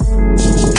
Música